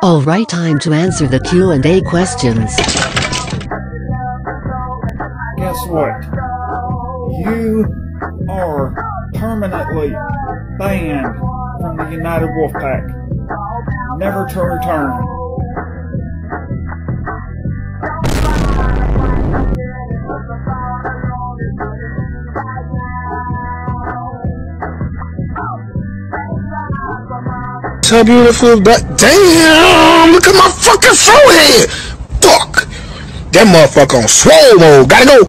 Alright time to answer the Q&A questions. Guess what? You are permanently banned from the United Wolfpack. Never to return. So beautiful, but damn, look at my fucking forehead. Fuck. That motherfucker on swole mode. Gotta go.